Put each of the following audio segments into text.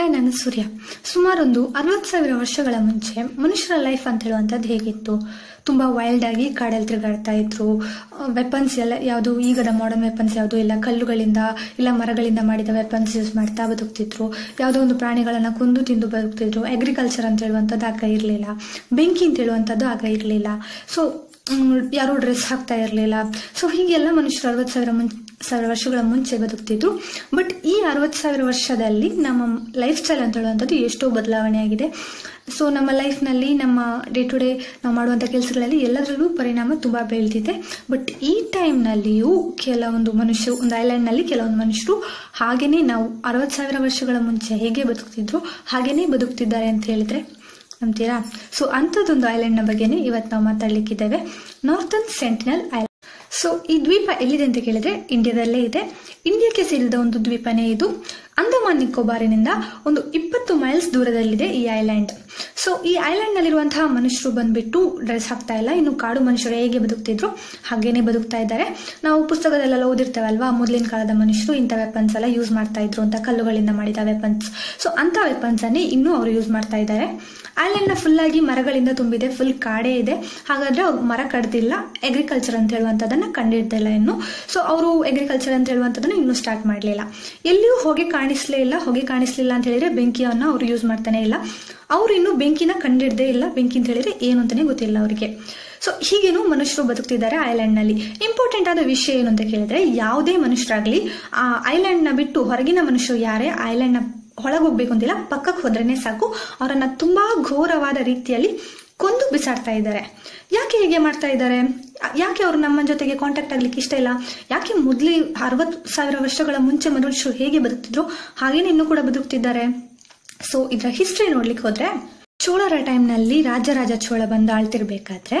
Hi, ನಾನು ಸೂರ್ಯ. ಸುಮಾರೊಂದು ಅರವತ್ತು ಸಾವಿರ ವರ್ಷಗಳ ಮುಂಚೆ ಮನುಷ್ಯರ ಲೈಫ್ ಅಂತ ಹೇಳುವಂಥದ್ದು ಹೇಗಿತ್ತು? ತುಂಬ ವೈಲ್ಡ್ ಆಗಿ ಕಾಡಲ್ಲಿ ತಿರುಗಾಡ್ತಾ ಇದ್ರು. ವೆಪನ್ಸ್ ಎಲ್ಲ ಯಾವುದು, ಈಗದ ಮಾಡರ್ನ್ ವೆಪನ್ಸ್ ಯಾವುದು, ಇಲ್ಲ ಕಲ್ಲುಗಳಿಂದ, ಇಲ್ಲ ಮರಗಳಿಂದ ಮಾಡಿದ ವೆಪನ್ಸ್ ಯೂಸ್ ಮಾಡ್ತಾ ಬದುಕ್ತಿದ್ರು. ಯಾವುದೋ ಒಂದು ಪ್ರಾಣಿಗಳನ್ನ ಕುಂದು ತಿಂದು ಬದುಕ್ತಿದ್ರು. ಅಗ್ರಿಕಲ್ಚರ್ ಅಂತ ಹೇಳುವಂಥದ್ದು ಆಗ ಇರಲಿಲ್ಲ. ಬೆಂಕಿ ಅಂತ ಹೇಳುವಂಥದ್ದು ಆಗ ಇರಲಿಲ್ಲ. ಸೊ ಯಾರೂ ಡ್ರೆಸ್ ಹಾಕ್ತಾ ಇರಲಿಲ್ಲ. ಸೊ ಹೀಗೆಲ್ಲ ಮನುಷ್ಯರು ಅರವತ್ತು ಸಾವಿರ ಮುಂ ಸಾವಿರ ವರ್ಷಗಳ ಮುಂಚೆ ಬದುಕ್ತಿದ್ರು. ಬಟ್ ಈ ಅರವತ್ತು ಸಾವಿರ ವರ್ಷದಲ್ಲಿ ನಮ್ಮ ಲೈಫ್ ಸ್ಟೈಲ್ ಅಂತ ಹೇಳುವಂಥದ್ದು ಎಷ್ಟೋ ಬದಲಾವಣೆ ಆಗಿದೆ. ಸೊ ನಮ್ಮ ಲೈಫ್ನಲ್ಲಿ ನಮ್ಮ ಡೇ ಟು ಡೇ ನಾವು ಮಾಡುವಂಥ ಕೆಲಸಗಳಲ್ಲಿ ಎಲ್ಲದರಲ್ಲೂ ಪರಿಣಾಮ ತುಂಬ ಬೀಳ್ತಿದೆ. ಬಟ್ ಈ ಟೈಮ್ನಲ್ಲಿಯೂ ಕೆಲವೊಂದು ಮನುಷ್ಯರು, ಒಂದು ಐಲ್ಯಾಂಡ್ನಲ್ಲಿ ಕೆಲವೊಂದು ಮನುಷ್ಯರು ಹಾಗೆಯೇ ನಾವು ಅರವತ್ತು ಸಾವಿರ ವರ್ಷಗಳ ಮುಂಚೆ ಹೇಗೆ ಬದುಕ್ತಿದ್ರು ಹಾಗೆಯೇ ಬದುಕ್ತಿದ್ದಾರೆ ಅಂತ ಹೇಳಿದ್ರೆ ನಂಬ್ತೀರಾ? ಸೊ ಅಂಥದ್ದೊಂದು ಐಲ್ಯಾಂಡ್ನ ಬಗ್ಗೆನೇ ಇವತ್ತು ನಾವು ಮಾತಾಡಲಿಕ್ಕಿದ್ದೇವೆ. ನಾರ್ತನ್ ಸೆಂಟಿನಲ್ ಐಲ್ಯಾಂಡ್ ಸೊ ಈ ದ್ವೀಪ ಎಲ್ಲಿದೆ ಅಂತ ಕೇಳಿದ್ರೆ ಇಂಡಿಯಾದಲ್ಲೇ ಇದೆ. ಇಂಡಿಯಾಕ್ಕೆ ಸೇರಿದ ಒಂದು ದ್ವೀಪನೇ ಇದು. ಅಂಡಮಾನ್ ನಿಕೋಬಾರಿನಿಂದ ಒಂದು ಇಪ್ಪತ್ತು ಮೈಲ್ಸ್ ದೂರದಲ್ಲಿದೆ ಈ ಐಲ್ಯಾಂಡ್ ಸೊ ಈ ಐಲ್ಯಾಂಡ್ ನಲ್ಲಿರುವಂತಹ ಮನುಷ್ಯರು ಬಂದ್ಬಿಟ್ಟು ಡ್ರೆಸ್ ಹಾಕ್ತಾ ಇಲ್ಲ. ಇನ್ನು ಕಾಡು ಮನುಷ್ಯರು ಹೇಗೆ ಬದುಕ್ತಿದ್ರು ಹಾಗೇನೆ ಬದುಕ್ತಾ ಇದ್ದಾರೆ. ನಾವು ಪುಸ್ತಕದಲ್ಲೆಲ್ಲ ಓದಿರ್ತೇವಲ್ವಾ? ಮೊದಲಿನ ಕಾಲದ ಮನುಷ್ಯರು ಇಂಥ ವೆಪನ್ಸ್ ಎಲ್ಲ ಯೂಸ್ ಮಾಡ್ತಾ ಇದ್ರು ಅಂತ ಕಲ್ಲುಗಳಿಂದ ಮಾಡಿದ ವೆಪನ್ಸ್ ಸೊ ಅಂತ ವೆಪನ್ಸ್ ಅನ್ನೇ ಇನ್ನೂ ಅವರು ಯೂಸ್ ಮಾಡ್ತಾ ಇದ್ದಾರೆ. ಐಲ್ಯಾಂಡ್ನ ಫುಲ್ ಆಗಿ ಮರಗಳಿಂದ ತುಂಬಿದೆ. ಫುಲ್ ಕಾಡೇ ಇದೆ. ಹಾಗಾದ್ರೆ ಅವ್ರು ಮರ ಕಡ್ದಿಲ್ಲ. ಅಗ್ರಿಕಲ್ಚರ್ ಅಂತ ಹೇಳುವಂತದನ್ನ ಕಂಡಿಡ್ದಿಲ್ಲ ಇನ್ನು. ಸೊ ಅವರು ಅಗ್ರಿಕಲ್ಚರ್ ಅಂತ ಹೇಳುವಂತದನ್ನ ಇನ್ನೂ ಸ್ಟಾರ್ಟ್ ಮಾಡಲಿಲ್ಲ. ಎಲ್ಲಿಯೂ ಹೊಗೆ ಕಾಣಿಸ್ಲೇ ಇಲ್ಲ. ಹೊಗೆ ಕಾಣಿಸ್ಲಿಲ್ಲ ಅಂತ ಹೇಳಿದ್ರೆ ಬೆಂಕಿಯನ್ನ ಅವರು ಯೂಸ್ ಮಾಡ್ತಾನೆ ಇಲ್ಲ. ಅವ್ರು ಇನ್ನೂ ಬೆಂಕಿನ ಕಂಡಿಡ್ದೇ ಇಲ್ಲ. ಬೆಂಕಿ ಅಂತ ಹೇಳಿದ್ರೆ ಏನು ಅಂತಾನೆ ಗೊತ್ತಿಲ್ಲ ಅವರಿಗೆ. ಸೊ ಹೀಗೇನು ಮನುಷ್ಯರು ಬದುಕ್ತಿದ್ದಾರೆ ಐಲ್ಯಾಂಡ್ನಲ್ಲಿ. ಇಂಪಾರ್ಟೆಂಟ್ ಆದ ವಿಷಯ ಏನು ಅಂತ ಕೇಳಿದ್ರೆ, ಯಾವುದೇ ಮನುಷ್ಯರಾಗ್ಲಿ, ಆ ಐಲ್ಯಾಂಡ್ನ ಬಿಟ್ಟು ಹೊರಗಿನ ಮನುಷ್ಯರು ಯಾರೇ ಐಲ್ಯಾಂಡ್ನ ಒಳಗೆ ಹೋಗ್ಬೇಕು ಅಂತಿಲ್ಲ, ಪಕ್ಕಕ್ಕೆ ಹೋದ್ರೇನೆ ಸಾಕು. ಅವರನ್ನ ತುಂಬಾ ಘೋರವಾದ ರೀತಿಯಲ್ಲಿ ಕೊಂದು ಬಿಸಾಡ್ತಾ ಇದ್ದಾರೆ. ಯಾಕೆ ಹೀಗೆ ಮಾಡ್ತಾ ಇದ್ದಾರೆ? ಯಾಕೆ ಅವರು ನಮ್ಮ ಜೊತೆಗೆ ಕಾಂಟ್ಯಾಕ್ಟ್ ಆಗ್ಲಿಕ್ಕೆ ಇಷ್ಟ ಇಲ್ಲ? ಯಾಕೆ ಮೊದಲೇ ಅರವತ್ತು ಸಾವಿರ ವರ್ಷಗಳ ಮುಂಚೆ ಮನುಷ್ಯರು ಹೇಗೆ ಬದುಕ್ತಿದ್ರು? ಹಾಗೇನೆ ಇನ್ನೂ ಕೂಡ ಬದುಕ್ತಿದ್ದಾರೆ. ಸೊ ಇದರ ಹಿಸ್ಟ್ರಿ ನೋಡ್ಲಿಕ್ಕೆ ಹೋದ್ರೆ, ಚೋಳರ ಟೈಮ್ನಲ್ಲಿ ರಾಜರಾಜ ಚೋಳ ಬಂದು ಆಳ್ತಿರ್ಬೇಕಾದ್ರೆ,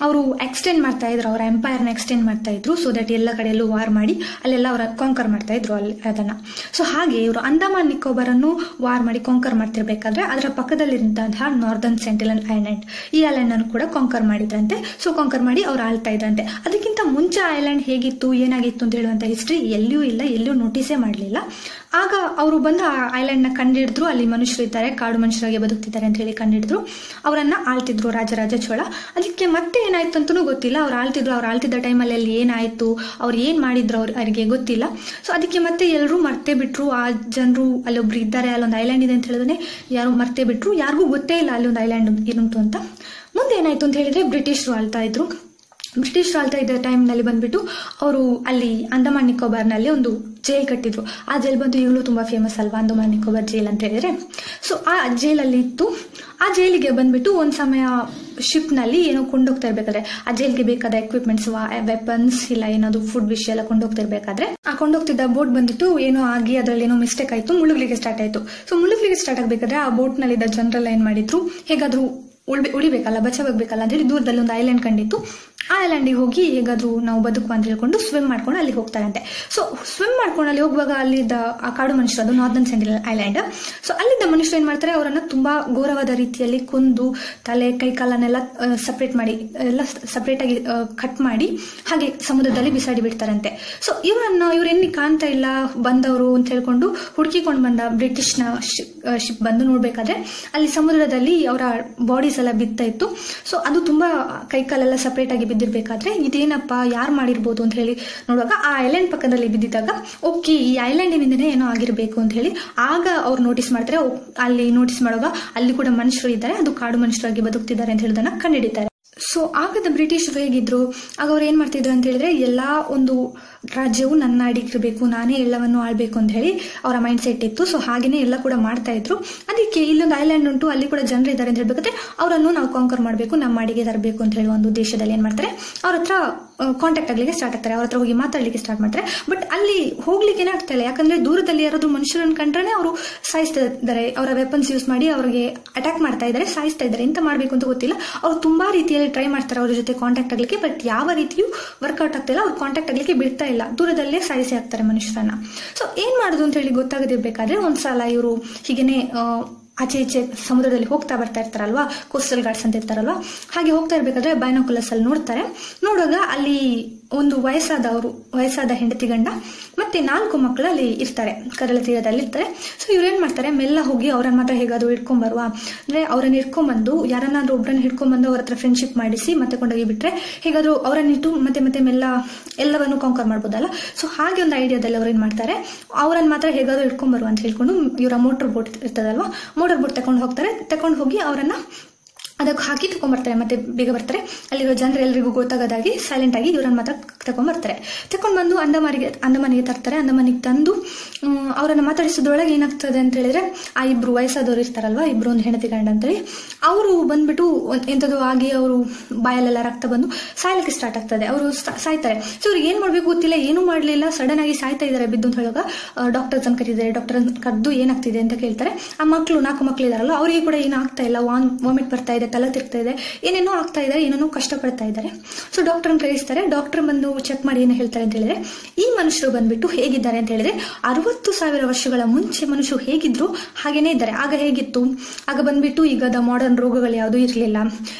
ಅವರು ಎಕ್ಸ್ಟೆಂಡ್ ಮಾಡ್ತಾ ಇದ್ರು, ಅವರ ಎಂಪೈರ್ನ ಎಕ್ಸ್ಟೆಂಡ್ ಮಾಡ್ತಾ ಇದ್ರು ಸೊ ದಟ್ ಎಲ್ಲ ಕಡೆಯಲ್ಲೂ ವಾರ್ ಮಾಡಿ, ಅಲ್ಲೆಲ್ಲ ಅವರ ಕಾಂಕರ್ ಮಾಡ್ತಾ ಇದ್ರು ಅಲ್ಲಿ ಅದನ್ನ. ಸೊ ಹಾಗೆ ಇವರು ಅಂಡಮಾನ್, ನಿಕೋಬಾರನ್ನು ವಾರ್ ಮಾಡಿ ಕಾಂಕರ್ ಮಾಡ್ತಿರ್ಬೇಕಾದ್ರೆ, ಅದರ ಪಕ್ಕದಲ್ಲಿರುವಂತಹ ನಾರ್ದರ್ನ್ ಸೆಂಟಿನಲ್ ಐಲ್ಯಾಂಡ್ ಈ ಐಲ್ಯಾಂಡ್ ಅನ್ನು ಕೂಡ ಕಾಂಕರ್ ಮಾಡಿದ್ರಂತೆ ಸೊ ಕಾಂಕರ್ ಮಾಡಿ ಅವ್ರು ಆಳ್ತಾ ಇದ್ರಂತೆ. ಮುಂಚೆ ಐಲ್ಯಾಂಡ್ ಹೇಗಿತ್ತು, ಏನಾಗಿತ್ತು ಅಂತ ಹೇಳುವಂತ ಹಿಸ್ಟ್ರಿ ಎಲ್ಲಿಯೂ ಇಲ್ಲ ಎಲ್ಲೂ ನೋಟಿಸೇ ಮಾಡಲಿಲ್ಲ. ಆಗ ಅವರು ಬಂದು ಆ ಐಲ್ಯಾಂಡ್ನ ಕಂಡಿಡಿದ್ರು, ಅಲ್ಲಿ ಮನುಷ್ಯರು ಇದ್ದಾರೆ, ಕಾಡು ಮನುಷ್ಯರಾಗಿ ಬದುಕ್ತಿದ್ದಾರೆ ಅಂತ ಹೇಳಿ ಕಂಡಿಡಿದ್ರು. ಅವರನ್ನ ಆಳ್ತಿದ್ರು ರಾಜರಾಜ ಚೋಳ ಅದಕ್ಕೆ ಮತ್ತೆ ಏನಾಯ್ತು ಅಂತಲೂ ಗೊತ್ತಿಲ್ಲ. ಅವ್ರು ಆಳ್ತಿದ್ರು, ಅವ್ರು ಆಳ್ತಿದ್ದ ಟೈಮಲ್ಲಿ ಅಲ್ಲಿ ಏನಾಯ್ತು, ಅವ್ರು ಏನ್ ಮಾಡಿದ್ರು ಅವ್ರು ಅವರಿಗೆ ಗೊತ್ತಿಲ್ಲ. ಸೊ ಅದಕ್ಕೆ ಮತ್ತೆ ಎಲ್ಲರೂ ಮರ್ತೇ ಬಿಟ್ರು. ಆ ಜನರು ಅಲ್ಲೊಬ್ರು ಇದ್ದಾರೆ, ಅಲ್ಲೊಂದು ಐಲ್ಯಾಂಡ್ ಇದೆ ಅಂತ ಹೇಳಿದ್ರೆ ಯಾರು ಮರ್ತೇ ಬಿಟ್ರು. ಯಾರಿಗೂ ಗೊತ್ತೇ ಇಲ್ಲ ಅಲ್ಲಿ ಒಂದು ಐಲ್ಯಾಂಡ್ ಏನುಂಟು ಅಂತ. ಮುಂದೆ ಏನಾಯ್ತು ಅಂತ ಹೇಳಿದ್ರೆ ಬ್ರಿಟಿಷರು ಆಳ್ತಾ ಇದ್ರು. ಬ್ರಿಟಿಷ್ ಆಳ್ತಾ ಇದ್ದ ಟೈಮ್ನಲ್ಲಿ ಬಂದ್ಬಿಟ್ಟು ಅವರು ಅಲ್ಲಿ ಅಂಡಮಾನ್ ನಿಕೋಬಾರ್ನಲ್ಲಿ ಒಂದು ಜೈಲ್ ಕಟ್ಟಿದ್ರು. ಆ ಜೈಲ್ ಬಂದು ಈಗಲೂ ತುಂಬಾ ಫೇಮಸ್ ಅಲ್ವಾ ಅಂಡಮಾನ್ ನಿಕೋಬಾರ್ ಜೈಲ್ ಅಂತ ಹೇಳಿದ್ರೆ. ಸೊ ಆ ಜೈಲಲ್ಲಿ ಇತ್ತು. ಆ ಜೈಲಿಗೆ ಬಂದ್ಬಿಟ್ಟು ಒಂದು ಸಮಯ ಶಿಪ್ನಲ್ಲಿ ಏನೋ ಕೊಂಡೋಗ್ತಾ ಇರ್ಬೇಕಾದ್ರೆ, ಆ ಜೈಲ್ಗೆ ಬೇಕಾದ ಎಕ್ವಿಪ್ಮೆಂಟ್ಸ್ ವೆಪನ್ಸ್ ಇಲ್ಲ ಏನಾದ್ರು ಫುಡ್ ವಿಷಯ ಎಲ್ಲ ಕೊಂಡೋಗ್ತಾ ಇರ್ಬೇಕಾದ್ರೆ, ಆ ಕೊಂಡೋಗ್ತಿದ್ದ ಬೋಟ್ ಬಂದ್ಬಿಟ್ಟು ಏನೋ ಆಗಿ ಅದ್ರಲ್ಲಿ ಏನೋ ಮಿಸ್ಟೇಕ್ ಆಯ್ತು, ಮುಳುಗ್ಲಿಕ್ಕೆ ಸ್ಟಾರ್ಟ್ ಆಯ್ತು. ಸೊ ಮುಳುಗ್ಲಿಕ್ಕೆ ಸ್ಟಾರ್ಟ್ ಆಗಬೇಕಾದ್ರೆ ಆ ಬೋಟ್ ನಲ್ಲಿದ್ದ ಜನರೆಲ್ಲ ಏನ್ ಮಾಡಿದ್ರು, ಹೇಗಾದರೂ ಉಳ್ಬೆ, ಉಳಿಬೇಕಲ್ಲ ಬಚಾವಾಗ್ಬೇಕಲ್ಲ ಅಂತ ಹೇಳಿ ದೂರದಲ್ಲಿ ಒಂದು ಐಲ್ಯಾಂಡ್ ಕಂಡಿತ್ತು. ಐಲ್ಯಾಂಡಿಗೆ ಹೋಗಿ ಹೇಗಾದ್ರೂ ನಾವು ಬದುಕು ಅಂತ ಹೇಳ್ಕೊಂಡು ಸ್ವಿಮ್ ಮಾಡ್ಕೊಂಡು ಅಲ್ಲಿ ಹೋಗ್ತಾರಂತೆ. ಸೊ ಸ್ವಿಮ್ ಮಾಡ್ಕೊಂಡು ಅಲ್ಲಿ ಹೋಗುವಾಗ ಅಲ್ಲಿದ್ದ ಆ ಕಾಡು ಮನುಷ್ಯರು, ಅದು ನಾರ್ದನ್ ಸೆಂಟ್ರಲ್ ಐಲ್ಯಾಂಡ್ ಸೊ ಅಲ್ಲಿದ್ದ ಮನುಷ್ಯರು ಏನ್ ಮಾಡ್ತಾರೆ, ಅವರನ್ನ ತುಂಬಾ ಘೋರವಾದ ರೀತಿಯಲ್ಲಿ ಕೊಂದು, ತಲೆ, ಕೈ ಕಾಲನ್ನೆಲ್ಲ ಸಪ್ರೇಟ್ ಮಾಡಿ, ಎಲ್ಲ ಸಪ್ರೇಟ್ ಆಗಿ ಕಟ್ ಮಾಡಿ ಹಾಗೆ ಸಮುದ್ರದಲ್ಲಿ ಬಿಸಾಡಿ ಬಿಡ್ತಾರಂತೆ. ಸೊ ಇವರನ್ನ, ಇವ್ರು ಎಲ್ಲಿ ಕಾಣ್ತಾ ಇಲ್ಲ, ಬಂದವರು ಅಂತ ಹೇಳ್ಕೊಂಡು ಹುಡುಕಿಕೊಂಡು ಬಂದ ಬ್ರಿಟಿಷ್ನ ಶಿಪ್ ಬಂದು ನೋಡ್ಬೇಕಾದ್ರೆ ಅಲ್ಲಿ ಸಮುದ್ರದಲ್ಲಿ ಅವರ ಬಾಡೀಸ್ ಎಲ್ಲ ಬಿತ್ತ ಇತ್ತು. ಸೊ ಅದು ತುಂಬಾ ಕೈ ಕಾಲೆಲ್ಲ ಸಪರೇಟ್ ಆಗಿ ಬಿದ್ದಿರ್ಬೇಕಾದ್ರೆ ಇದೇನಪ್ಪ, ಯಾರು ಮಾಡಿರ್ಬೋದು ಅಂತ ಹೇಳಿ ನೋಡುವಾಗ ಆ ಐಲ್ಯಾಂಡ್ ಪಕ್ಕದಲ್ಲಿ ಬಿದ್ದಿದ್ದಾಗ ಓಕೆ ಈ ಐಲ್ಯಾಂಡಿನಿಂದನೇ ಏನೋ ಆಗಿರಬೇಕು ಅಂತ ಹೇಳಿ ಆಗ ಅವ್ರು ನೋಟಿಸ್ ಮಾಡ್ತಾರೆ ಅಲ್ಲಿ ನೋಟಿಸ್ ಮಾಡುವಾಗ ಅಲ್ಲಿ ಕೂಡ ಮನುಷ್ಯರು ಇದ್ದಾರೆ, ಅದು ಕಾಡು ಮನುಷ್ಯರಾಗಿ ಬದುಕ್ತಿದ್ದಾರೆ ಅಂತ ಹೇಳೋದನ್ನ ಕಂಡುಹಿಡಿತಾರೆ ಸೊ ಆಗದ ಬ್ರಿಟಿಷರು ಹೇಗಿದ್ರು? ಆಗ ಅವ್ರು ಏನ್ ಮಾಡ್ತಿದ್ರು ಅಂತ ಹೇಳಿದ್ರೆ, ಎಲ್ಲಾ ಒಂದು ರಾಜ್ಯವು ನನ್ನ ಅಡಿಗಿರಬೇಕು ನಾನೇ ಎಲ್ಲವನ್ನು ಆಳ್ಬೇಕು ಅಂತ ಹೇಳಿ ಅವರ ಮೈಂಡ್ ಸೆಟ್ ಇತ್ತು. ಸೊ ಹಾಗೇನೆ ಎಲ್ಲ ಕೂಡ ಮಾಡ್ತಾ ಇದ್ರು. ಅದಕ್ಕೆ ಇಲ್ಲೊಂದು ಐಲ್ಯಾಂಡ್ ಉಂಟು, ಅಲ್ಲಿ ಕೂಡ ಜನರು ಇದ್ದಾರೆ ಅಂತ ಹೇಳ್ಬೇಕಾದ್ರೆ ಅವರನ್ನು ನಾವು ಕಾಂಕರ್ ಮಾಡಬೇಕು, ನಮ್ಮ ಅಡಿಗೆ ತರಬೇಕು ಅಂತ ಹೇಳಿ ಒಂದು ಉದ್ದೇಶದಲ್ಲಿ ಏನ್ ಮಾಡ್ತಾರೆ, ಅವ್ರ ಹತ್ರ ಕಾಂಟ್ಯಾಕ್ಟ್ ಆಗಲಿಕ್ಕೆ ಸ್ಟಾರ್ಟ್ ಆಗ್ತಾರೆ. ಅವ್ರ ಹತ್ರ ಹೋಗಿ ಮಾತಾಡ್ಲಿಕ್ಕೆ ಸ್ಟಾರ್ಟ್ ಮಾಡ್ತಾರೆ. ಬಟ್ ಅಲ್ಲಿ ಹೋಗ್ಲಿಕ್ಕೆ ಆಗ್ತಾ ಇಲ್ಲ. ಯಾಕಂದ್ರೆ ದೂರದಲ್ಲಿ ಯಾರಾದ್ರೂ ಮನುಷ್ಯರನ್ನು ಕಂಡ್ರೆ ಅವರು ಸಾಯಿಸ್ತಾ ಇದ್ದಾರೆ. ಅವರ ವೆಪನ್ಸ್ ಯೂಸ್ ಮಾಡಿ ಅವರಿಗೆ ಅಟ್ಯಾಕ್ ಮಾಡ್ತಾ ಇದ್ದಾರೆ, ಸಾಯಿಸ್ತಾ ಇದ್ದಾರೆ. ಎಂತ ಮಾಡಬೇಕು ಅಂತ ಗೊತ್ತಿಲ್ಲ. ಅವ್ರು ತುಂಬಾ ರೀತಿಯಲ್ಲಿ ಟ್ರೈ ಮಾಡ್ತಾರೆ ಅವ್ರ ಜೊತೆ ಕಾಂಟ್ಯಾಕ್ಟ್ ಆಗ್ಲಿಕ್ಕೆ. ಬಟ್ ಯಾವ ರೀತಿಯೂ ವರ್ಕೌಟ್ ಆಗ್ತಿಲ್ಲ ಅವ್ರು ಕಾಂಟ್ಯಾಕ್ಟ್ ಆಗ್ಲಿಕ್ಕೆ ಬಿಡ್ತಾ ಇಲ್ಲ. ದೂರದಲ್ಲೇ ಸಾಯಿಸಿ ಆಗ್ತಾರೆ ಮನುಷ್ಯರನ್ನ. ಸೊ ಏನ್ ಮಾಡುದು ಅಂತ ಹೇಳಿ ಗೊತ್ತಾಗದಿರ್ಬೇಕಾದ್ರೆ ಒಂದ್ಸಲ ಇವರು ಹೀಗೇನೆ ಆಚೆ ಈಚೆ ಸಮುದ್ರದಲ್ಲಿ ಹೋಗ್ತಾ ಬರ್ತಾ ಇರ್ತಾರಲ್ವಾ ಕೋಸ್ಟಲ್ ಗಾರ್ಡ್ಸ್ ಅಂತ ಇರ್ತಾರಲ್ವಾ, ಹಾಗೆ ಹೋಗ್ತಾ ಇರ್ಬೇಕಾದ್ರೆ ಬೈನೋಕುಲಸ್ ಅಲ್ಲಿ ನೋಡ್ತಾರೆ. ನೋಡುವಾಗ ಅಲ್ಲಿ ಒಂದು ವಯಸ್ಸಾದವರು, ವಯಸ್ಸಾದ ಹೆಂಡತಿ ಗಂಡ ಮತ್ತೆ ನಾಲ್ಕು ಮಕ್ಕಳು ಅಲ್ಲಿ ಇರ್ತಾರೆ, ಕಡಲ ತೀರದಲ್ಲಿ ಇರ್ತಾರೆ. ಸೊ ಇವ್ರೇನ್ ಮಾಡ್ತಾರೆ, ಮೆಲ್ಲ ಹೋಗಿ ಅವ್ರನ್ನ ಮಾತ್ರ ಹೇಗಾದ್ರು ಹಿಡ್ಕೊಂಡ್ ಬರುವ, ಅಂದ್ರೆ ಅವ್ರನ್ನ ಬಂದು ಯಾರನ್ನಾದ್ರೂ ಒಬ್ರನ್ನ ಹಿಡ್ಕೊಂಡ್ಬಂದು ಅವ್ರ ಹತ್ರ ಫ್ರೆಂಡ್ಶಿಪ್ ಮಾಡಿಸಿ ಮತ್ತೆ ಕೊಂಡೋಗಿ ಬಿಟ್ರೆ ಹೇಗಾದ್ರೂ ಅವರನ್ನಿಟ್ಟು ಮತ್ತೆ ಮತ್ತೆ ಮೆಲ್ಲ ಎಲ್ಲವನ್ನು ಕಾಂಕರ್ ಮಾಡ್ಬೋದಲ್ಲ? ಸೊ ಹಾಗೆ ಒಂದು ಐಡಿಯಾದಲ್ಲಿ ಅವ್ರೇನ್ ಮಾಡ್ತಾರೆ, ಅವ್ರನ್ನ ಮಾತ್ರ ಹೇಗಾದ್ರೂ ಇಟ್ಕೊಂಡ್ ಬರುವ ಅಂತ ಹೇಳ್ಕೊಂಡು ಇವರ ಮೋಟರ್ ಬೋಟ್ ಇರ್ತದಲ್ವಾ ಮೋಟರ್ ಬೋಟ್ ತಗೊಂಡು ಹೋಗ್ತಾರೆ ತಗೊಂಡು ಹೋಗಿ ಅವರನ್ನ ಅದಕ್ಕೆ ಹಾಕಿ ತಗೊಂಡ್ಬರ್ತಾರೆ ಮತ್ತೆ ಬೇಗ ಬರ್ತಾರೆ. ಅಲ್ಲಿರೋ ಜನರು ಎಲ್ರಿಗೂ ಗೊತ್ತಾಗೋದಾಗಿ ಸೈಲೆಂಟ್ ಆಗಿ ಇವ್ರನ್ನ ಮಾತ್ರ ತಗೊಂಡ್ಬರ್ತಾರೆ ತಗೊಂಡ್ಬಂದು ಅಂದಮಾರಿಗೆ ಅಂದಮಾನಿಗೆ ತರ್ತಾರೆ. ಅಂದಮಾನಿಗೆ ತಂದು ಅವರನ್ನು ಮಾತಾಡಿಸೋದ್ರೊಳಗೆ ಏನಾಗ್ತದೆ ಅಂತ ಹೇಳಿದ್ರೆ, ಆ ಇಬ್ರು ವಯಸ್ಸಾದವ್ರು ಇರ್ತಾರಲ್ವಾ, ಇಬ್ರು ಒಂದು ಹೆಂಡತಿ ಗಂಡ ಅಂತೇಳಿ, ಅವರು ಬಂದ್ಬಿಟ್ಟು ಎಂಥದ್ದು ಆಗಿ ಅವರು ಬಾಯಲ್ಲೆಲ್ಲ ರಕ್ತ ಬಂದು ಸಾಯಲಿಕ್ಕೆ ಸ್ಟಾರ್ಟ್ ಆಗ್ತದೆ. ಅವರು ಸಾಯ್ತಾರೆ. ಸೊ ಇವ್ರಿಗೆ ಏನು ಮಾಡಬೇಕು ಗೊತ್ತಿಲ್ಲ, ಏನೂ ಮಾಡ್ಲಿಲ್ಲ. ಸಡನ್ ಆಗಿ ಸಾಯ್ತಾ ಇದ್ದಾರೆ ಬಿದ್ದು ಅಂತ ಹೇಳುವಾಗ ಡಾಕ್ಟರ್ಸ್ ಅನ್ನು ಕರೀತಾರೆ ಡಾಕ್ಟರ್ ಕರೆದು ಏನಾಗ್ತಿದೆ ಅಂತ ಕೇಳ್ತಾರೆ. ಆ ಮಕ್ಕಳು ನಾಲ್ಕು ಮಕ್ಕಳು ಇದಾರಲ್ಲ ಅವರಿಗೆ ಕೂಡ ಏನಾಗ್ತಾ ಇಲ್ಲ. ವಾಮಿಟ್ ಬರ್ತಾ ಇದೆ. ತಲೆ ತಿರ್ತಾ ಇದೆ. ಏನೇನೋ ಆಗ್ತಾ ಇದ್ದಾರೆ ಏನೇನೋ ಕಷ್ಟಪಡ್ತಾ ಇದ್ದಾರೆ. ಸೊ ಡಾಕ್ಟರ್ ಕರೆಸ್ತಾರೆ ಡಾಕ್ಟರ್ ಬಂದು ಚೆಕ್ ಮಾಡಿ ಏನು ಹೇಳ್ತಾರೆ ಅಂತ ಹೇಳಿದ್ರೆ, ಈ ಮನುಷ್ಯರು ಬಂದ್ಬಿಟ್ಟು ಹೇಗಿದ್ದಾರೆ ಅಂತ ಹೇಳಿದ್ರೆ, ಅರವತ್ತು ಸಾವಿರ ವರ್ಷಗಳ ಮುಂಚೆ ಮನುಷ್ಯರು ಹೇಗಿದ್ರು ಹಾಗೇನೇ ಇದ್ದಾರೆ. ಆಗ ಹೇಗಿತ್ತು? ಆಗ ಬಂದ್ಬಿಟ್ಟು ಈಗದ ಮಾಡರ್ನ್ ರೋಗಗಳು ಯಾವುದೂ ಇರಲಿಲ್ಲ.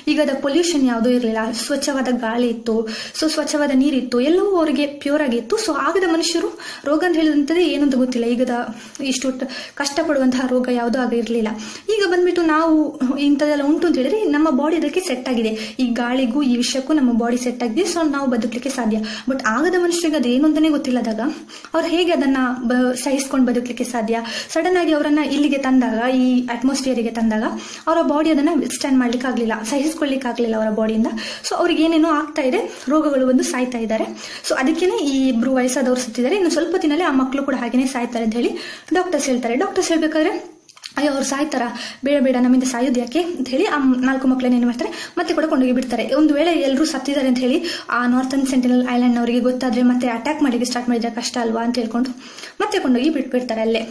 ಈಗದ ಪೊಲ್ಯೂಷನ್ ಯಾವುದೂ ಇರಲಿಲ್ಲ. ಸ್ವಚ್ಛವಾದ ಗಾಳಿ ಇತ್ತು. ಸೊ ಸ್ವಚ್ಛವಾದ ನೀರಿತ್ತು. ಎಲ್ಲವೂ ಅವರಿಗೆ ಪ್ಯೂರ್ ಆಗಿತ್ತು ಸೊ ಆಗದ ಮನುಷ್ಯರು ರೋಗ ಅಂತ ಹೇಳಿದಂಥದ್ದು ಏನಂತ ಗೊತ್ತಿಲ್ಲ. ಈಗದ ಇಷ್ಟು ಕಷ್ಟಪಡುವಂತಹ ರೋಗ ಯಾವುದೂ ಆಗ ಇರಲಿಲ್ಲ. ಈಗ ಬಂದ್ಬಿಟ್ಟು ನಾವು ಇಂಥದ್ದೆಲ್ಲ ಉಂಟು ಅಂತ ಹೇಳಿದ್ರೆ ನಮ್ಮ ಬಾಡಿ ಅದಕ್ಕೆ ಸೆಟ್ ಆಗಿದೆ. ಈ ಗಾಳಿಗೂ, ಈ ವಿಷಯಕ್ಕೂ ನಮ್ಮ ಬಾಡಿ ಸೆಟ್ ಆಗಿದೆ. ಸೊ ನಾವು ಬದುಕಲಿಕ್ಕೆ ಸಾಧ್ಯ. ಬಟ್ ಆಗದ ಮನುಷ್ಯರಿಗೆ ಅದು ಏನು ಗೊತ್ತಿಲ್ಲದಾಗ ಅವ್ರು ಹೇಗೆ ಅದನ್ನ ಸಹಿಸ್ಕೊಂಡು ಬದುಕಲಿಕ್ಕೆ ಸಾಧ್ಯ? ಸಡನ್ ಆಗಿ ಅವರನ್ನ ಇಲ್ಲಿಗೆ ತಂದಾಗ, ಈ ಅಟ್ಮಾಸ್ಫಿಯರಿಗೆ ತಂದಾಗ, ಅವರ ಬಾಡಿ ಅದನ್ನ ಸ್ಟ್ಯಾಂಡ್ ಮಾಡ್ಲಿಕ್ಕೆ ಆಗ್ಲಿಲ್ಲ. ಸಹಿಸ್ಕೊಳ್ಲಿಕ್ಕೆ ಆಗ್ಲಿಲ್ಲ ಅವರ ಬಾಡಿಯಿಂದ ಸೊ ಅವ್ರಿಗೆ ಏನೇನೋ ಆಗ್ತಾ ಇದೆ. ರೋಗಗಳು ಬಂದು ಸಾಯ್ತಾ ಇದ್ದಾರೆ. ಸೊ ಅದಕ್ಕೇನೆ ಈ ಇಬ್ರು ವಯಸ್ಸಾದವರು ಸತ್ತಿದ್ದಾರೆ. ಇನ್ನು ಸ್ವಲ್ಪ ದಿನದಲ್ಲಿ ಆ ಮಕ್ಕಳು ಕೂಡ ಹಾಗೇನೆ ಸಾಯ್ತಾರೆ ಅಂತ ಹೇಳಿ ಡಾಕ್ಟರ್ಸ್ ಹೇಳ್ತಾರೆ. ಡಾಕ್ಟರ್ಸ್ ಹೇಳ್ಬೇಕಾದ್ರೆ ಅಯ್ಯೋ ಅವ್ರು ಸಾಯ್ತಾರ? ಬೇಡ ಬೇಡ ನಮ್ಮಿಂದ ಸಾಯೋದು ಯಾಕೆ? ಅಂತ ಹೇಳಿ ಆ ನಾಲ್ಕು ಮಕ್ಕಳನ್ನ ಏನು ಮಾಡ್ತಾರೆ? ಮತ್ತೆ ಕೂಡ ಕೊಂಡೋಗಿ ಬಿಡ್ತಾರೆ. ಒಂದು ವೇಳೆ ಎಲ್ಲರೂ ಸತ್ತಿದ್ದಾರೆ ಅಂತ ಹೇಳಿ ಆ ನಾರ್ತನ್ ಸೆಂಟಿನಲ್ ಐಲ್ಯಾಂಡ್ ಅವರಿಗೆ ಗೊತ್ತಾದ್ರೆ ಮತ್ತೆ ಅಟ್ಯಾಕ್ ಮಾಡಲಿಕ್ಕೆ ಸ್ಟಾರ್ಟ್ ಮಾಡಿದ್ರೆ ಕಷ್ಟ ಅಲ್ವಾ ಅಂತ ಹೇಳ್ಕೊಂಡು ಮತ್ತೆ ಕೊಂಡೋಗಿ ಬಿಟ್ಬಿಡ್ತಾರೆ ಅಲ್ಲೇ.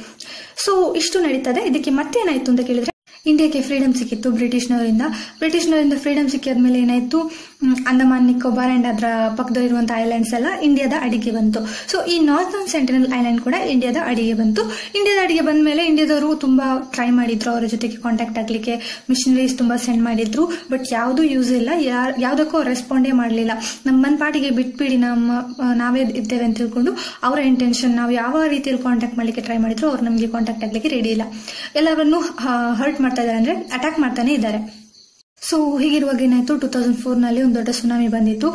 ಸೊ ಇಷ್ಟು ನಡೀತದೆ. ಇದಕ್ಕೆ ಮತ್ತೆ ಏನಾಯ್ತು ಅಂತ ಕೇಳಿದ್ರೆ ಇಂಡಿಯಾಕ್ಕೆ ಫ್ರೀಡಮ್ ಸಿಕ್ಕಿತ್ತು ಬ್ರಿಟಿಷ್ನವರಿಂದ. ಬ್ರಿಟಿಷ್ನವರಿಂದ ಫ್ರೀಡಮ್ ಸಿಕ್ಕಿದ್ಮೇಲೆ ಏನಾಯ್ತು? ಹ್ಮ್, ಅಂಡಮಾನ್, ನಿಕೋಬಾರ್ ಅಂಡ್ ಅದರ ಪಕ್ಕದಲ್ಲಿರುವಂತಹ ಐಲ್ಯಾಂಡ್ಸ್ ಎಲ್ಲ ಇಂಡಿಯಾದ ಅಡಿಗೆ ಬಂತು. ಸೊ ಈ ನಾರ್ತನ್ ಸೆಂಟ್ರಲ್ ಐಲ್ಯಾಂಡ್ ಕೂಡ ಇಂಡಿಯಾದ ಅಡಿಗೆ ಬಂತು. ಇಂಡಿಯಾದ ಅಡಿಗೆ ಬಂದ ಮೇಲೆ ಇಂಡಿಯಾದವರು ತುಂಬಾ ಟ್ರೈ ಮಾಡಿದ್ರು, ಅವರ ಜೊತೆಗೆ ಕಾಂಟ್ಯಾಕ್ಟ್ ಆಗ್ಲಿಕ್ಕೆ ಮಿಷನರೀಸ್ ತುಂಬಾ ಸೆಂಡ್ ಮಾಡಿದ್ರು. ಬಟ್ ಯಾವುದು ಯೂಸ್ ಇಲ್ಲ ಯಾವ್ದಕ್ಕೂ ರೆಸ್ಪಾಂಡೇ ಮಾಡಲಿಲ್ಲ. ನಮ್ಮ ಪಾಟಿಗೆ ಬಿಟ್ಬಿಡಿ, ನಮ್ಮ ನಾವೇ ಇದ್ದೇವೆ ಅಂತ ತಿಳ್ಕೊಂಡು ಅವರ ಇಂಟೆನ್ಷನ್ ನಾವು ಯಾವ ರೀತಿಯಲ್ಲಿ ಕಾಂಟ್ಯಾಕ್ಟ್ ಮಾಡ್ಲಿಕ್ಕೆ ಟ್ರೈ ಮಾಡಿದ್ರು, ಅವ್ರು ನಮಗೆ ಕಾಂಟ್ಯಾಕ್ಟ್ ಆಗ್ಲಿಕ್ಕೆ ರೆಡಿ ಇಲ್ಲ. ಎಲ್ಲರನ್ನು ಹರ್ಟ್ ಮಾಡ್ತಾ ಇದ್ದಾರೆ ಅಂದ್ರೆ ಅಟ್ಯಾಕ್ ಮಾಡ್ತಾನೆ ಇದ್ದಾರೆ. ಸೊ ಹೀಗಿರುವಾಗ ಏನಾಯ್ತು? ಟೂ ತೌಸಂಡ್ ಫೋರ್ನಲ್ಲಿ ಒಂದು ದೊಡ್ಡ ಸುನಾಮಿ ಬಂದಿತ್ತು.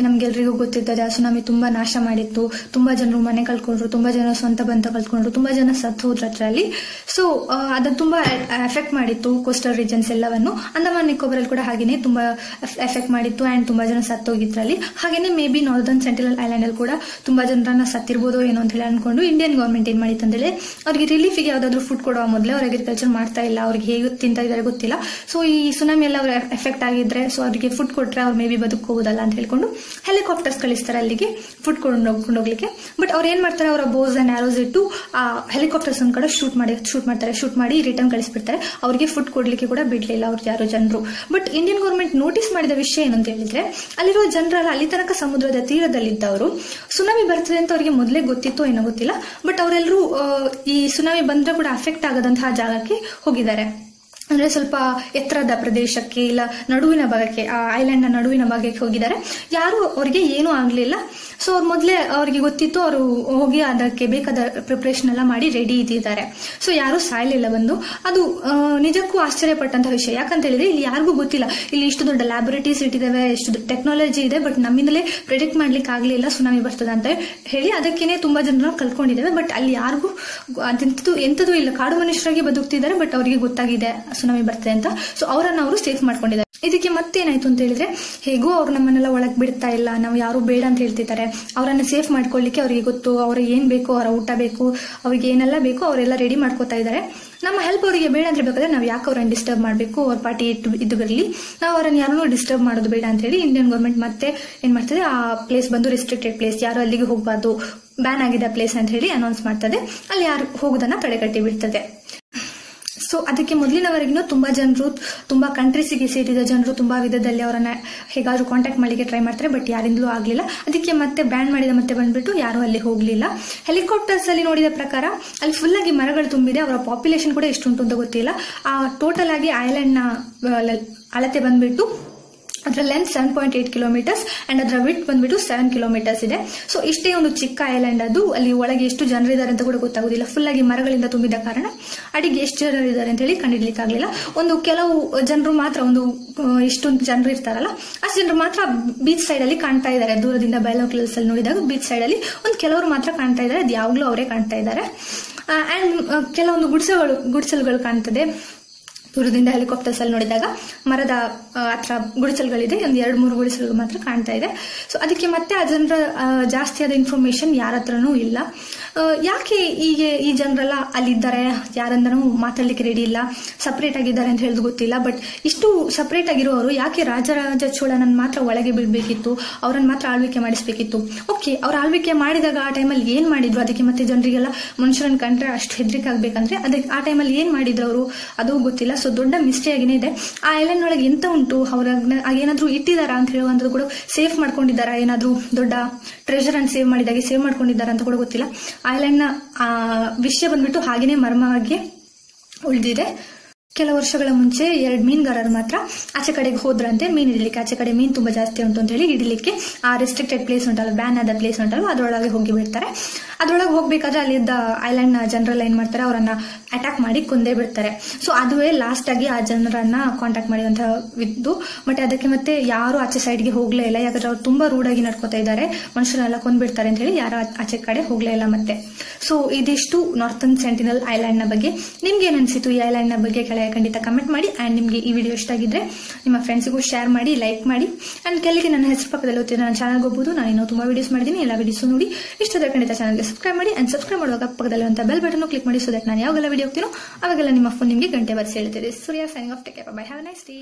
ನಮ್ಗೆಲ್ರಿಗೂ ಗೊತ್ತಿದ್ದಾರೆ ಆ ಸುನಾಮಿ ತುಂಬಾ ನಾಶ ಮಾಡಿತ್ತು. ತುಂಬಾ ಜನರು ಮನೆ ಕಳ್ಕೊಂಡ್ರು, ತುಂಬಾ ಜನ ಸ್ವಂತ ಬಂತ ಕಳ್ಕೊಂಡ್ರು, ತುಂಬಾ ಜನ ಸತ್ತು ಹೋದ್ರ ಅದ್ರಲ್ಲಿ. ಸೊ ಅದನ್ನ ತುಂಬಾ ಎಫೆಕ್ಟ್ ಮಾಡಿತ್ತು ಕೋಸ್ಟಲ್ ರೀಜನ್ಸ್ ಎಲ್ಲವನ್ನು. ಅಂಡಮಾನ್ ನಿಕೋಬರಲ್ಲಿ ಕೂಡ ಹಾಗೇನೆ ತುಂಬಾ ಎಫೆಕ್ಟ್ ಮಾಡಿತ್ತು ಅಂಡ್ ತುಂಬಾ ಜನ ಸತ್ತೋಗಿದ್ರಲ್ಲಿ ಹಾಗೇನೆ maybe Northern central island ಅಲ್ಲಿ ಕೂಡ ತುಂಬಾ ಜನರನ್ನ ಸತ್ತಿರ್ಬೋದು ಏನೋ ಅಂತ ಹೇಳಿ ಅನ್ಕೊಂಡು ಇಂಡಿಯನ್ ಗೌರ್ಮೆಂಟ್ ಏನ್ ಮಾಡಿತ್ತು ಅಂದ್ರೆ ಅವ್ರಿಗೆ ರಿಲೀಫಿಗೆ ಯಾವ್ದಾದ್ರು ಫುಡ್ ಕೊಡುವ ಮೊದಲೇ ಅವ್ರು ಅಗ್ರಿಕಲ್ಚರ್ ಮಾಡ್ತಾ ಇಲ್ಲ. ಅವ್ರಿಗೆ ಹೇಗೆ ತಿಂತಾ ಇದಾರೆ ಗೊತ್ತಿಲ್ಲ. ಸೊ ಈ ಸುನಾಮಿ ಎಲ್ಲ ಅವ್ರ ಎಫೆಕ್ಟ್ ಆಗಿದ್ರೆ ಸೊ ಅವರಿಗೆ ಫುಡ್ ಕೊಟ್ರೆ ಅವ್ರು ಮೇ ಬಿ ಬದುಕೋಬೋದಲ್ಲ ಅಂತ ಹೇಳ್ಕೊಂಡು ಹೆಲಿಕಾಪ್ಟರ್ಸ್ ಕಳಿಸ್ತಾರೆ ಅಲ್ಲಿಗೆ ಫುಡ್ ಕೊಂಡು ಹೋಗ್ಲಿಕ್ಕೆ. ಬಟ್ ಅವ್ರು ಏನ್ ಮಾಡ್ತಾರೆ, ಅವರ ಬೋಸ್ ಅಂಡ್ ಆರೋಸ್ ಇಟ್ಟು, ಆ ಹೆಲಿಕಾಪ್ಟರ್ಸ್ ಒಂದ್ ಕಡೆ ಶೂಟ್ ಮಾಡಿ ಶೂಟ್ ಮಾಡ್ತಾರೆ ಶೂಟ್ ಮಾಡಿ ರಿಟರ್ನ್ ಕಳಿಸ್ಬಿಡ್ತಾರೆ. ಅವರಿಗೆ ಫುಡ್ ಕೊಡ್ಲಿಕ್ಕೆ ಕೂಡ ಬಿಡ್ಲಿಲ್ಲ ಅವ್ರು ಯಾರೋ ಜನರು. ಬಟ್ ಇಂಡಿಯನ್ ಗೌರ್ಮೆಂಟ್ ನೋಟಿಸ್ ಮಾಡಿದ ವಿಷಯ ಏನಂತ ಹೇಳಿದ್ರೆ, ಅಲ್ಲಿರುವ ಜನರಲ್ಲ, ಅಲ್ಲಿ ತನಕ ಸಮುದ್ರದ ತೀರದಲ್ಲಿದ್ದವರು ಸುನಾಮಿ ಬರ್ತದೆ ಅಂತ ಅವರಿಗೆ ಮೊದಲೇ ಗೊತ್ತಿತ್ತು ಏನೋ ಗೊತ್ತಿಲ್ಲ ಬಟ್ ಅವರೆಲ್ಲರೂ ಈ ಸುನಾಮಿ ಬಂದ್ರೆ ಕೂಡ ಅಫೆಕ್ಟ್ ಆಗದಂತಹ ಜಾಗಕ್ಕೆ ಹೋಗಿದ್ದಾರೆ. ಅಂದ್ರೆ ಸ್ವಲ್ಪ ಎತ್ತರದ ಪ್ರದೇಶಕ್ಕೆ ಇಲ್ಲ, ನಡುವಿನ ಭಾಗಕ್ಕೆ, ಆ ಐಲ್ಯಾಂಡ್ನ ನಡುವಿನ ಭಾಗಕ್ಕೆ ಹೋಗಿದ್ದಾರೆ. ಯಾರು ಅವರಿಗೆ ಏನೂ ಆಗ್ಲಿಲ್ಲ. ಸೊ ಅವ್ರು ಮೊದಲೇ ಅವ್ರಿಗೆ ಗೊತ್ತಿತ್ತು, ಅವರು ಹೋಗಿ ಅದಕ್ಕೆ ಬೇಕಾದ ಪ್ರಿಪರೇಷನ್ ಎಲ್ಲ ಮಾಡಿ ರೆಡಿ ಇದ್ದಿದ್ದಾರೆ. ಸೊ ಯಾರು ಸಾಯ್ಲಿಲ್ಲ ಬಂದು. ಅದು ನಿಜಕ್ಕೂ ಆಶ್ಚರ್ಯಪಟ್ಟಂತಹ ವಿಷಯ. ಯಾಕಂತ ಹೇಳಿದ್ರೆ, ಇಲ್ಲಿ ಯಾರಿಗೂ ಗೊತ್ತಿಲ್ಲ. ಇಲ್ಲಿ ಇಷ್ಟು ದೊಡ್ಡ ಲ್ಯಾಬೊರೇಟರೀಸ್ ಇಟ್ಟಿದ್ದಾವೆ, ಇಷ್ಟು ಟೆಕ್ನಾಲಜಿ ಇದೆ ಬಟ್ ನಮ್ಮಿಂದಲೇ ಪ್ರೆಡಿಕ್ಟ್ ಮಾಡ್ಲಿಕ್ಕೆ ಆಗ್ಲಿಲ್ಲ ಸುನಾಮಿ ಬರ್ತದೆ ಅಂತ ಹೇಳಿ ಅದಕ್ಕೇನೆ ತುಂಬಾ ಜನರು ಕಲ್ಕೊಂಡಿದ್ದೇವೆ ಬಟ್ ಅಲ್ಲಿ ಯಾರಿಗೂ ಅದೆಂತದ್ದು ಎಂತದೂ ಇಲ್ಲ. ಕಾಡು ಮನುಷ್ಯರಾಗಿ ಬದುಕ್ತಿದ್ದಾರೆ ಬಟ್ ಅವರಿಗೆ ಗೊತ್ತಾಗಿದೆ. ಸುನಾಮಿ ಬರ್ತದೆ ಅಂತ. ಸೊ ಅವರನ್ನ ಅವರು ಸೇಫ್ ಮಾಡ್ಕೊಂಡಿದ್ದಾರೆ. ಇದಕ್ಕೆ ಮತ್ತೇನಾಯ್ತು ಅಂತ ಹೇಳಿದ್ರೆ, ಹೇಗೂ ಅವ್ರು ನಮ್ಮನ್ನೆಲ್ಲ ಒಳಗೆ ಬಿಡ್ತಾ ಇಲ್ಲ, ನಾವು ಯಾರು ಬೇಡ ಅಂತ ಹೇಳ್ತಿದ್ದಾರೆ. ಅವರನ್ನ ಸೇಫ್ ಮಾಡ್ಕೊಳ್ಳಿಕ್ಕೆ ಅವರಿಗೆ ಗೊತ್ತು ಅವ್ರಿಗೆ ಏನ್ ಬೇಕು, ಅವರ ಊಟ ಬೇಕು, ಅವ್ರಿಗೆ ಏನೆಲ್ಲ ಬೇಕು ಅವರೆಲ್ಲ ರೆಡಿ ಮಾಡ್ಕೋತಾ ಇದ್ದಾರೆ. ನಮ್ಮ ಹೆಲ್ಪ್ ಅವರಿಗೆ ಬೇಡ ಅಂತ ಬೇಕಾದ್ರೆ ನಾವು ಯಾಕೆ ಅವ್ರನ್ನ ಡಿಸ್ಟರ್ಬ್ ಮಾಡಬೇಕು? ಅವ್ರ ಪಾರ್ಟಿ ಇಟ್ಟು ಇದು ಬರಲಿ. ನಾವು ಅವ್ರನ್ನ ಯಾರನ್ನೂ ಡಿಸ್ಟರ್ಬ್ ಮಾಡೋದು ಬೇಡ ಅಂತ ಹೇಳಿ ಇಂಡಿಯನ್ ಗೌರ್ಮೆಂಟ್ ಮತ್ತೆ ಏನ್ ಮಾಡ್ತದೆ, ಆ ಪ್ಲೇಸ್ ಬಂದು ರಿಸ್ಟ್ರಿಕ್ಟೆಡ್ ಪ್ಲೇಸ್ ಯಾರು ಅಲ್ಲಿಗೆ ಹೋಗಬಾರ್ದು ಬ್ಯಾನ್ ಆಗಿದೆ ಪ್ಲೇಸ್ ಅಂತ ಹೇಳಿ ಅನೌನ್ಸ್ ಮಾಡ್ತದೆ. ಅಲ್ಲಿ ಯಾರು ಹೋಗೋದನ್ನ ತಡೆಗಟ್ಟಿ ಬಿಡ್ತದೆ. ಸೊ ಅದಕ್ಕೆ ಮೊದಲಿನವರೆಗೂ ತುಂಬಾ ಜನರು, ತುಂಬಾ ಕಂಟ್ರೀಸಿಗೆ ಸೇರಿದ ಜನರು ತುಂಬಾ ವಿಧದಲ್ಲಿ ಅವರನ್ನ ಹೇಗಾದ್ರೂ ಕಾಂಟ್ಯಾಕ್ಟ್ ಮಾಡಲಿಕ್ಕೆ ಟ್ರೈ ಮಾಡ್ತಾರೆ ಬಟ್ ಯಾರಿಂದಲೂ ಆಗಲಿಲ್ಲ. ಅದಕ್ಕೆ ಮತ್ತೆ ಬ್ಯಾನ್ ಮಾಡಿದ ಮತ್ತೆ ಬಂದ್ಬಿಟ್ಟು ಯಾರು ಅಲ್ಲಿ ಹೋಗ್ಲಿಲ್ಲ. ಹೆಲಿಕಾಪ್ಟರ್ಸ್ ಅಲ್ಲಿ ನೋಡಿದ ಪ್ರಕಾರ ಅಲ್ಲಿ ಫುಲ್ ಆಗಿ ಮರಗಳು ತುಂಬಿದೆ, ಅವರ ಪಾಪ್ಯುಲೇಷನ್ ಕೂಡ ಎಷ್ಟುಂಟು ಅಂತ ಗೊತ್ತಿಲ್ಲ. ಆ ಟೋಟಲ್ ಆಗಿ ಐಲ್ಯಾಂಡ್ನ ಅಳತೆ ಬಂದ್ಬಿಟ್ಟು ಅದರ length seven point eight kilometres and ಅದರ ವಿಟ್ ಬಂದ್ಬಿಟ್ಟು ಸೆವೆನ್ ಕಿಲೋಮೀಟರ್ಸ್ ಇದೆ. ಸೊ ಇಷ್ಟೇ ಒಂದು ಚಿಕ್ಕ ಐಲ್ಯಾಂಡ್ ಅದು. ಅಲ್ಲಿ ಒಳಗೆ ಎಷ್ಟು ಜನರಿದ್ದಾರೆ ಅಂತ ಕೂಡ ಗೊತ್ತಾಗೋದಿಲ್ಲ. ಫುಲ್ ಆಗಿ ಮರಗಳಿಂದ ತುಂಬಿದ ಕಾರಣ ಅಡಿಗೆ ಎಷ್ಟು ಜನರಿದ್ದಾರೆ ಅಂತ ಹೇಳಿ ಕಂಡಿಡ್ಲಿಕ್ಕಾಗಲಿಲ್ಲ ಒಂದು ಕೆಲವು ಜನರು ಮಾತ್ರ, ಒಂದು ಇಷ್ಟೊಂದು ಜನರು ಇರ್ತಾರಲ್ಲ, ಅಷ್ಟು ಜನರು ಮಾತ್ರ ಬೀಚ್ ಸೈಡ್ ಅಲ್ಲಿ ಕಾಣ್ತಾ ಇದ್ದಾರೆ. ದೂರದಿಂದ ಬೈಲೋಕ್ಲಸ್ ಅಲ್ಲಿ ನೋಡಿದಾಗ ಬೀಚ್ ಸೈಡ್ ಅಲ್ಲಿ ಒಂದು ಕೆಲವರು ಮಾತ್ರ ಕಾಣ್ತಾ ಇದ್ದಾರೆ. ಅದು ಯಾವಾಗಲೂ ಅವರೇ ಕಾಣ್ತಾ ಇದ್ದಾರೆ. ಅಂಡ್ ಕೆಲವೊಂದು ಗುಡಿಸಲುಗಳು ಗುಡಿಸಲುಗಳು ಕಾಣ್ತದೆ. ದೂರದಿಂದ ಹೆಲಿಕಾಪ್ಟರ್ಸ್ ಅಲ್ಲಿ ನೋಡಿದಾಗ ಮರದ ಹತ್ರ ಗುಡಿಸಲುಗಳಿದೆ. ಒಂದು ಎರಡು ಮೂರು ಗುಡಿಸಲು ಮಾತ್ರ ಕಾಣ್ತಾ ಇದೆ. ಸೊ ಅದಕ್ಕೆ ಮತ್ತೆ ಆ ಜನರ ಆದ ಇನ್ಫಾರ್ಮೇಶನ್ ಯಾರ ಹತ್ರನೂ ಇಲ್ಲ. ಯಾಕೆ ಹೀಗೆ ಈ ಜನರೆಲ್ಲ ಅಲ್ಲಿದ್ದಾರೆ? ಯಾರಂದ್ರೂ ಮಾತಾಡ್ಲಿಕ್ಕೆ ರೆಡಿ ಇಲ್ಲ. ಸಪ್ರೇಟ್ ಆಗಿದ್ದಾರೆ ಅಂತ ಹೇಳೋದು ಗೊತ್ತಿಲ್ಲ. ಬಟ್ ಇಷ್ಟು ಸಪ್ರೇಟ್ ಆಗಿರೋರು ಯಾಕೆ ರಾಜರಾಜ ಚೋಳನನ್ನು ಮಾತ್ರ ಒಳಗೆ ಬಿಡಬೇಕಿತ್ತು? ಅವರನ್ನು ಮಾತ್ರ ಆಳ್ವಿಕೆ ಮಾಡಿಸ್ಬೇಕಿತ್ತು? ಓಕೆ ಅವ್ರು ಆಳ್ವಿಕೆ ಮಾಡಿದಾಗ ಆ ಟೈಮಲ್ಲಿ ಏನ್ ಮಾಡಿದ್ರು? ಅದಕ್ಕೆ ಮತ್ತೆ ಜನರಿಗೆಲ್ಲ ಮನುಷ್ಯರನ್ನ ಕಂಡ್ರೆ ಅಷ್ಟು ಹೆದರಿಕೆ ಆಗ್ಬೇಕಂದ್ರೆ ಅದಕ್ಕೆ ಆ ಟೈಮಲ್ಲಿ ಏನ್ ಮಾಡಿದ್ರು ಅವರು? ಅದು ಗೊತ್ತಿಲ್ಲ. ಸೊ ದೊಡ್ಡ ಮಿಸ್ಟೇಕ್ ಆಗಿನೇ ಇದೆ. ಆ ಐಲ್ಯಾಂಡ್ ಒಳಗೆ ಎಂತ ಉಂಟು, ಅವ್ರ ಏನಾದ್ರೂ ಇಟ್ಟಿದಾರಾ ಅಂತ ಹೇಳುವಂತದ್ದು ಕೂಡ ಸೇಫ್ ಮಾಡ್ಕೊಂಡಿದ್ದಾರಾ? ಏನಾದ್ರೂ ದೊಡ್ಡ ಟ್ರೆಷರ್ ಅನ್ನು ಸೇವ್ ಮಾಡಿದಾಗೆ ಸೇವ್ ಮಾಡ್ಕೊಂಡಿದ್ದಾರಾ ಅಂತ ಕೂಡ ಗೊತ್ತಿಲ್ಲ. ಐಲ್ಯಾಂಡ್ನ ವಿಷಯ ಬಂದ್ಬಿಟ್ಟು ಹಾಗೇನೆ ಮರ್ಮವಾಗಿ ಉಳಿದಿದೆ. ಕೆಲವು ವರ್ಷಗಳ ಮುಂಚೆ ಎರಡು ಮೀನುಗಾರರು ಮಾತ್ರ ಆಚೆ ಕಡೆಗೆ ಹೋದ್ರಂತೆ. ಮೀನು ಹಿಡಿಲಿಕ್ಕೆ ಆಚೆ ಕಡೆ ಮೀನು ತುಂಬಾ ಜಾಸ್ತಿ ಉಂಟು ಅಂತ ಹೇಳಿ ಹಿಡಿಲಿಕ್ಕೆ ಆ ರೆಸ್ಟ್ರಿಕ್ಟೆಡ್ ಪ್ಲೇಸ್ ಉಂಟಲ್ಲ ಬ್ಯಾನ್ ಆದ ಪ್ಲೇಸ್ ಉಂಟಲ್ಲ ಅದರೊಳಗೆ ಹೋಗಿ ಬಿಡ್ತಾರೆ ಅದ್ರೊಳಗೆ ಹೋಗ್ಬೇಕಾದ್ರೆ ಅಲ್ಲಿದ್ದ ಐಲ್ಯಾಂಡ್ನ ಜನರಲ್ ಏನ್ ಮಾಡ್ತಾರೆ, ಅವರನ್ನ ಅಟ್ಯಾಕ್ ಮಾಡಿ ಕೊಂದೇ ಬಿಡ್ತಾರೆ. ಸೊ ಅದುವೇ ಲಾಸ್ಟ್ ಆಗಿ ಆ ಜನರನ್ನ ಕಾಂಟ್ಯಾಕ್ಟ್ ಮಾಡಿದಂತ ಇದ್ದು ಬಟ್ ಅದಕ್ಕೆ ಮತ್ತೆ ಯಾರು ಆಚೆ ಸೈಡ್ಗೆ ಹೋಗ್ಲೇ ಇಲ್ಲ. ಯಾಕಂದ್ರೆ ಅವ್ರು ತುಂಬಾ ರೂಡ್ ಆಗಿ ನಡ್ಕೋತಾ ಇದ್ದಾರೆ. ಮನುಷ್ಯರೆಲ್ಲ ಕೊಂದ್ಬಿಡ್ತಾರೆ ಅಂತ ಹೇಳಿ ಯಾರು ಆಚೆ ಕಡೆ ಹೋಗ್ಲೇ ಇಲ್ಲ ಮತ್ತೆ. ಸೊ ಇದಿಷ್ಟು ನಾರ್ಥನ್ ಸೆಂಟಿನಲ್ ಐಲ್ಯಾಂಡ್ನ ಬಗ್ಗೆ. ನಿಮ್ಗೆ ಏನಿಸಿತು ಈ ಐಲ್ಯಾಂಡ್ನ ಬಗ್ಗೆ ಕೆಳಗೆ ಖಂಡಿತ ಕಮೆಂಟ್ ಮಾಡಿ. ಅಂಡ್ ನಿಮ್ಗೆ ಈ ವಿಡಿಯೋ ಇಷ್ಟ ಆಗಿದ್ರೆ ನಿಮ್ಮ ಫ್ರೆಂಡ್ಸ್ಗೂ ಶೇರ್ ಮಾಡಿ ಲೈಕ್ ಮಾಡಿ. ಅಂಡ್ ಕೆಲಗೆ ನನ್ನ ಹೆಸರು ಪಕ್ಕದಲ್ಲಿ ಹೋಗ್ತೀನಿ ನನ್ನ ಚಾನಲ್ಗೆ ಹೋಗ್ಬೋದು. ನಾನು ಇನ್ನೂ ತುಂಬಾ ವಿಡಿಯೋಸ್ ಮಾಡಿದ್ದೀನಿ ಎಲ್ಲ ವಿಡಿಯೋಸ್ ನೋಡಿ. ಇಷ್ಟದ ಖಂಡಿತ ಚಾನಲ್ಗೆ ಸಬ್ಸ್ಕ್ರೈಬ್ ಮಾಡಿ ಅಂಡ್ ಸಬ್ಸ್ಕ್ರೈಬ್ ಮಾಡುವಾಗ ಪಕ್ಕದಲ್ಲಿರುವಂಥ ಬೆಲ್ ಬಟನ್ ಕ್ಲಿಕ್ ಮಾಡಿ ಸೊ ದಟ್ ನಾನು ಯಾವಾಗೆಲ್ಲ ವಿಡಿಯೋ ಹೋಗ್ತೀನೋ ಅವಾಗೆಲ್ಲ ನಿಮ್ಮ ಫೋನ್ ನಿಮಗೆ ಗಂಟೆ ಬರ್ಸಿ ಹೇಳ್ತಿದೆ. Surya signing off take bye have nice day